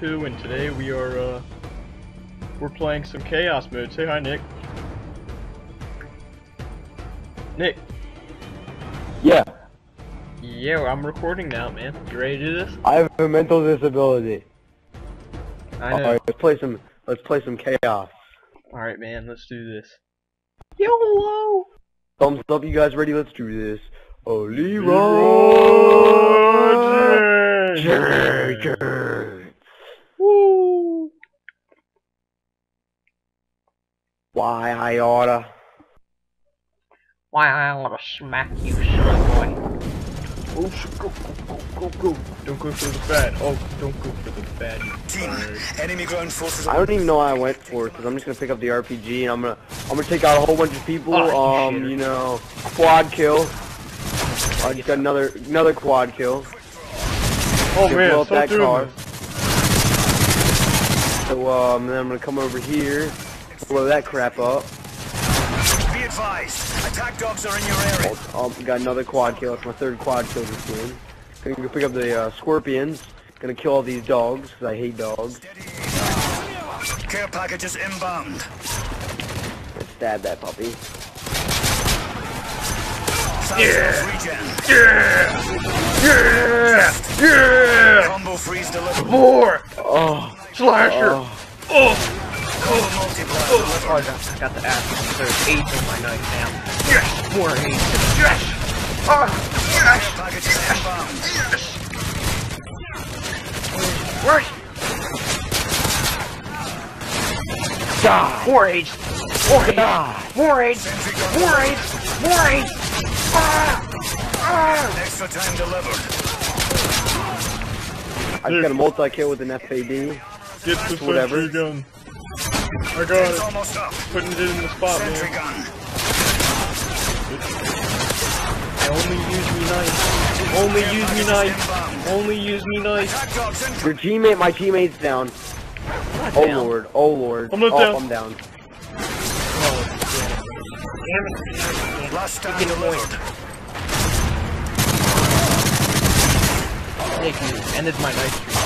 Pooh, and today we are, uh, we're playing some Chaos mode. Say hi, Nick. Nick. Yeah, Yeah, I'm recording now, man. You ready to do this? I have a mental disability. I know. Alright, let's play some let's play some chaos. Alright, man, let's do this. YOLO! Thumbs up, you guys ready? Let's do this. Oh, Leroy! Jenkins. Woo! Why I oughta. Why I wanna smack you, son boy. Oh, sh- go, go, go, go, go. Don't go for the bad. Oh, don't go for the bad. Team, enemy ground forces. I don't even know why I went for it, because I'm just gonna pick up the RPG and I'm gonna I'm gonna take out a whole bunch of people, Oh, you um, shitter. you know, quad kill. I just got another another quad kill. Oh Gonna man, blow up stop that car. this. So um then I'm gonna come over here, blow that crap up. Be advised, attack dogs are in your area. Oh, got another quad kill. It's my third quad kill this game. Gonna go pick up the uh, scorpions. Gonna kill all these dogs because I hate dogs. Care packages inbound. Let's stab that puppy. Yeah. Regen. Yeah! Yeah! Combo freeze delivery. More! Oh, Slasher! oh. Oh! Oh, delivered. I got, I got the ass. There's eight in my knife now. Yes! More AIDS. Yes! Ah! Yes! Care packages inbound. Yes! Right! Die! More AIDS! More AIDS! Die! More AIDS! Sentry gun More delivered. AIDS! More AIDS! Ah! Ah! Extra time delivered. I just got a multi-kill with an FAD. Get the Whatever. sentry gun. I got It's it. almost up. Putting it in the spot, Sentry man. gun. I only use me knife. Only use me packages knife. Only use me knife. Attack. Your teammate, my teammate's down. Oh down. lord, oh lord. I'm not oh, down. I'm down. Last stand Get away. delivered. You ended my knife streak.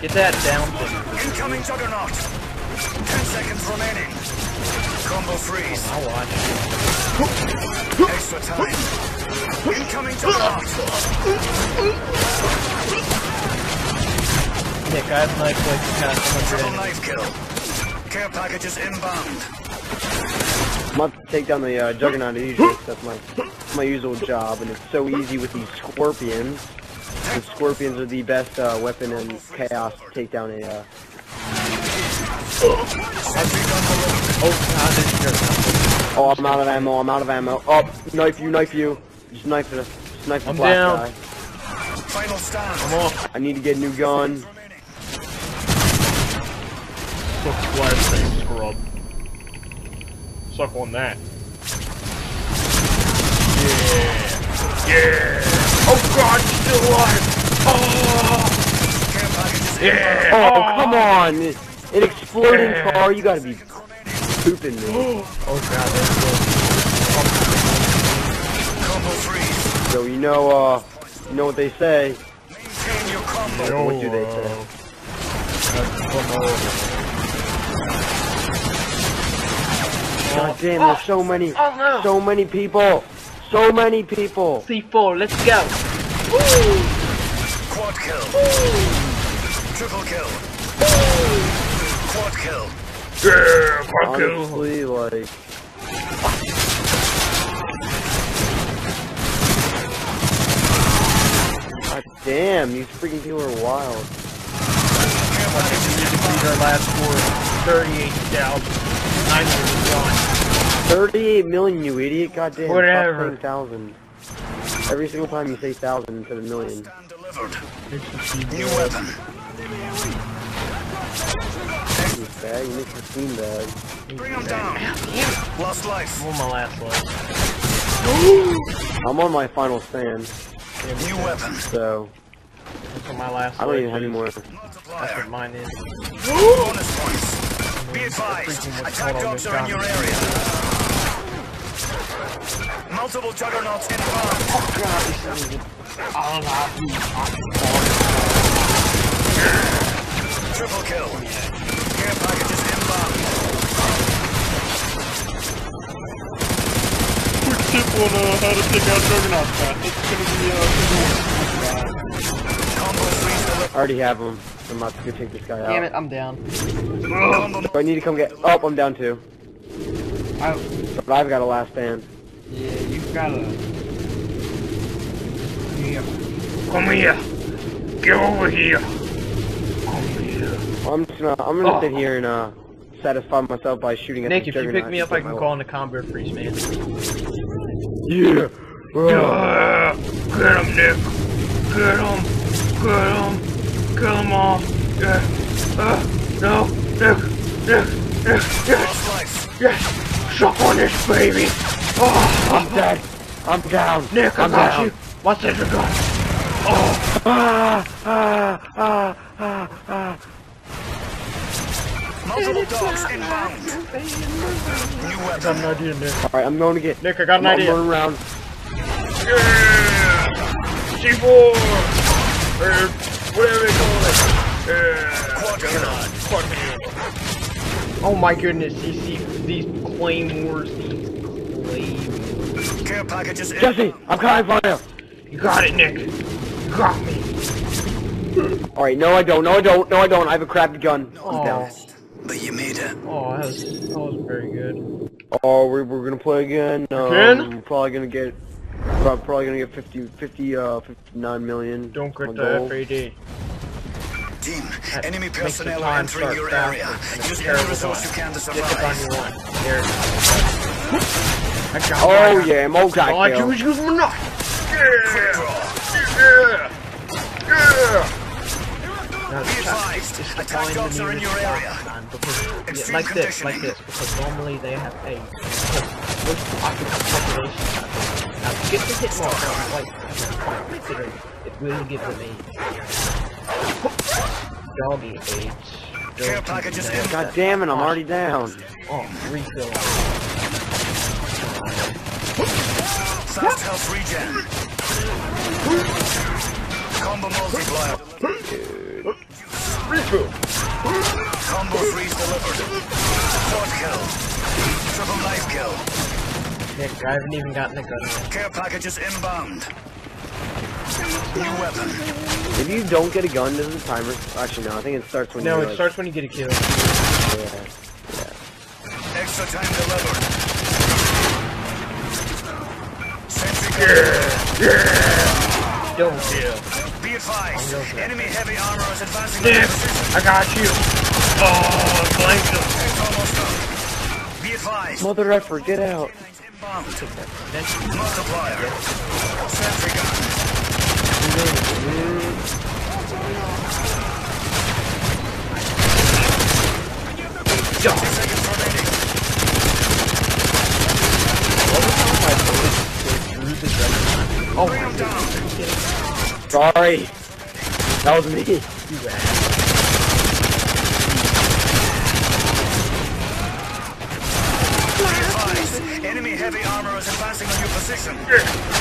Get that down thing. Incoming juggernaut. Ten seconds remaining. Combo freeze. I'll watch. Extra time. Incoming juggernaut. Nick, I've knifed like the past Triple 100 knife kill. Care packages inbound. I'm about to take down the uh, Juggernaut as usual. 'cause That's my my usual job, and it's so easy with these scorpions. The scorpions are the best uh, weapon in chaos to take down a. Uh, Sentry gun delivered. Oh, god, this jerk. oh, I'm out of ammo. I'm out of ammo. Oh, knife you, knife you. Just knife the, just knife the I'm black down. guy. Final stand. I'm off. I need to get a new gun. Remaining. Suck squire thing, scrub. Suck on that. Yeah. Yeah. Oh god, still alive. Oh. Care packages Yeah. Oh, come on! An exploding Yeah. car? You gotta be pooping me. Oh god, that's good. Combo. So you know, uh, you know what they say. Maintain your combo. What do they say? God damn, there's so many, Oh no! so many people, so many people. C4, let's go! Quad kill. Triple kill. Quad kill. Yeah, fuck you! Honestly, like, God damn, these freaking people are wild. Care packages We inbound. defeat our last score, 38,901. 38 million, you idiot! God damn, Whatever. stop saying thousand. Every single time you say thousand instead of million. Stand delivered. It's the C4. New weapon. You bag, you missed the steam bag. Bring him down. Lost life. I'm on my last one. I'm on my final stand, New weapon. so That's on my last I don't one. even have any more. That's what mine is. Bonus points. Be advised, attack dogs are in your area. Multiple juggernauts inbound. God, this is... I'll not be on uh, how to take out Juggernaut fast. It's gonna be uh, Combo freeze delivered. I already have him. I'm about to go take this guy out. Damn it, I'm down. Combo Do I need to come get... Oh, I'm down too. I, But I've got a last stand. yeah, you've gotta. Yeah. Come here. Get over here. Come here. I'm just gonna... I'm gonna Oh. sit here and, uh... Satisfy myself by shooting at Nick, the if you pick me up, I can call in the combat freeze, man. Yeah! Yeah, get him, Nick. Get him. Get him. Kill him all. Yeah. Uh, no. Nick. Nick. Nick. Yes. Yes. Suck on this, baby. Oh, I'm dead! I'm down! Nick, I I'm got down. you. What's this you got? Oh, Ah! Ah! Ah! Ah! Ah! Multiple dogs inbound. New I got weapon. an idea, Nick. Alright, I'm going to get... Nick, I got an I'm idea. running around. Yeah. C4. Or whatever they call it. Yeah. Quad cannon. Quad cannon. Oh my goodness, these these, these claymores, these claymores. Care packages Jesse! I'm coming for you! You got it, Nick. You got me. Alright, no I don't, no I don't, no I don't. I have a crappy gun. I'm Oh, down. But you made it. Oh, that was that was very good. Oh, we're, we're gonna play again. Um, Again? We're probably gonna get... prob- Probably gonna get 50, 50, uh, 59 million. Don't My get goal. the FAD. Team, That enemy personnel are entering your area. and it's Use terrible any resource you can to Get the gun you survive. want. There. I got Oh mine. yeah, multi All I do kill. is use my knife. Quick Yeah. draw. Yeah. Yeah. Be advised, attack dogs are in your stop area. Sign, because- yeah, like this, like this, because normally they have a most occupant populations have. Now, to get the hit mark on the white, considering it will give them a doggy AIDS. Care packages Doggy. God damn it, I'm already down. Oh, refill. Fast health regen. Combo multiplier. Refill. Combo freeze delivered. Quad kill. Triple knife kill. Nick, I haven't even gotten the gun yet. Care packages inbound. New weapon. If you don't get a gun, does the timer? Actually, no. I think it starts when No, you it like, starts when you get a kill. Yeah. Extra time delivered. Sentry gun. Double kill. Be advised. Oh, enemy heavy armor is advancing on Nick, your position. I got you. Oh, blanked him. It's almost up. Be advised. Mother effer, get out. Inbound. Then Multiplier. Sentry gun. Seconds remaining. Oh my him down. Sorry. That was me. Be advised. Enemy heavy armor is advancing on your position.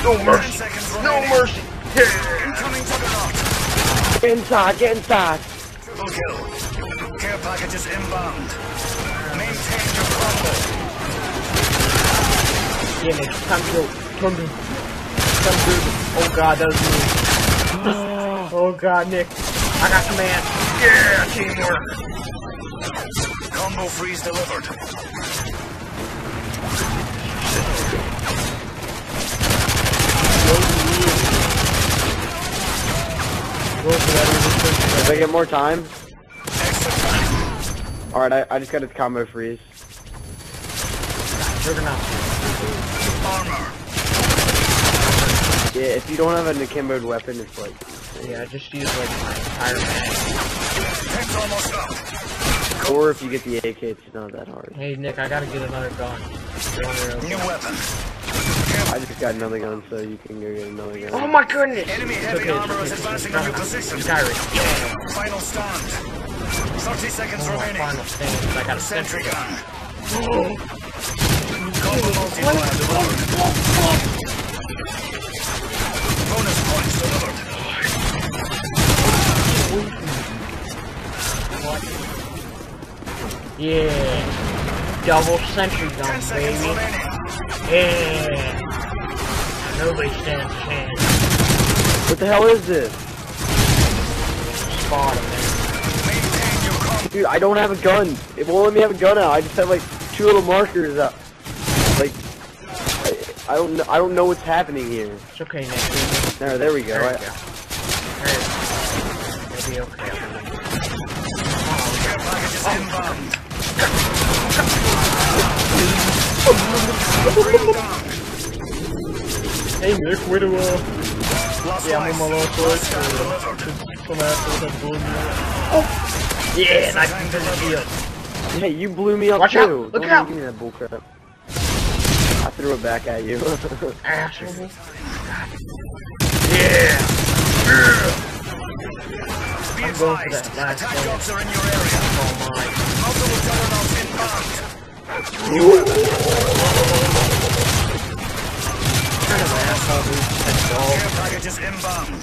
No mercy. No mercy. Yeah. Incoming juggernaut. Get inside, get inside. Triple kill. Care packages inbound. Maintain your combo. Yeah, Nick, time to go. Time to. Time to. Oh god, that was me. Oh god, Nick. I got command. Yeah, teamwork. Combo freeze delivered. Go for that Did I get more time? Time. Alright, I, I just got his combo freeze. Juggernaut. Armor. Yeah, if you don't have an akimboed weapon, it's like... Yeah, just use, like my entire mag. Pin's almost up. Or if you get the AK, it's not that hard. Hey, Nick, I gotta get another gun. Go on there. New weapon. I just got another gun, so you can go get another gun. Oh my goodness! Enemy It's heavy okay, armor is advancing on your uh, position. Skyrim. Final stand. 30 seconds Oh, remaining. final stand. I got a Sentry sentry. gun. Combo multiplier delivered. Bonus points delivered. Yeah. Double sentry gun, baby. Yeah. Nobody stands a chance. What the hell is this? Spot him, man. Maintain your comfort. Dude, I don't have a gun. It won't let me have a gun out. I just have like two little markers up. Like, I, I don't know. I don't know what's happening here. It's okay, Nick. There, there we go. There I- you go. There it is. It'll be okay. I Hey, Nick, where do, uh, Last yeah, I'm life. on my last Last life, stand uh, delivered. some assholes that blew me up. Yeah, nice and finish deal. Hey, you blew me up Watch too. out, look Don't out. Give me that bullcrap. I threw it back at you. Asshole. Yeah! I'm going for that last one. dogs are in your area. Oh my. Multiple juggernauts inbound. Kind of an asshole who said dog. Care packages inbound.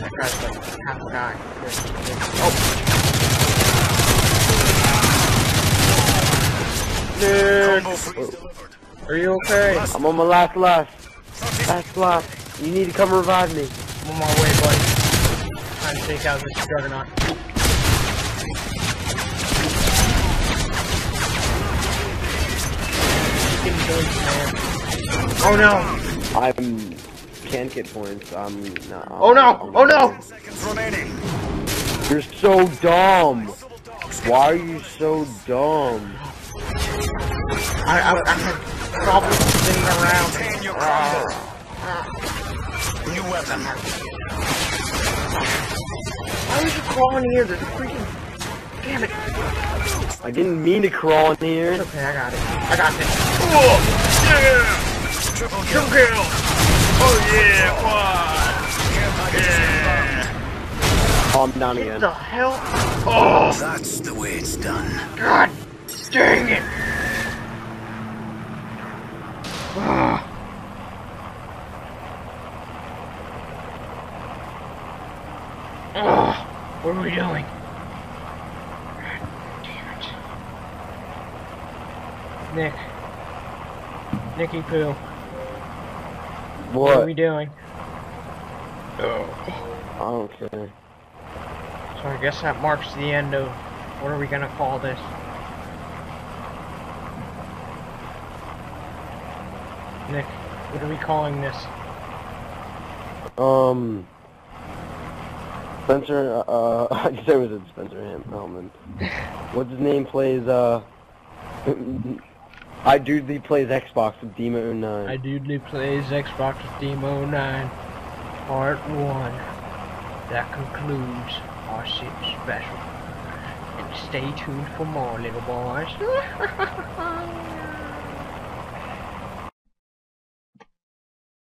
That guy's like half a guy. Oh. Nick, Combo free delivered. are you okay? I'm on my last life. Last life. You need to come revive me. I'm on my way, buddy. Time to take out this juggernaut. Chicken joints, man. Oh no! I'm can't get points. I'm no. Oh no! Oh no! You're so dumb. Why are you so dumb? I, I, I had problems spinning around. Maintain your Ah. New weapon. Why was you crawling here? There's freaking... Damn it. I didn't mean to crawl in here. It's okay, I got it. I got this. Oh, yeah! Triple kill. kill! Oh yeah, what? Packages inbound. Calm down What again. the hell? Oh, That's the way it's done. god dang it! Ah. Oh, what are we doing? God damn it. Nick. Nicky Poo. What are we doing? Oh. I don't care. So I guess that marks the end of what are we gonna call this? Nick, what are we calling this? Um. Spencer, uh, I just said it was Spencer Ham- Hellman. What's his name plays, uh, I he plays Xbox with Dima 9. iDUDELY plays Xbox with Dima 9, Part 1. That concludes our special. And stay tuned for more, little boys.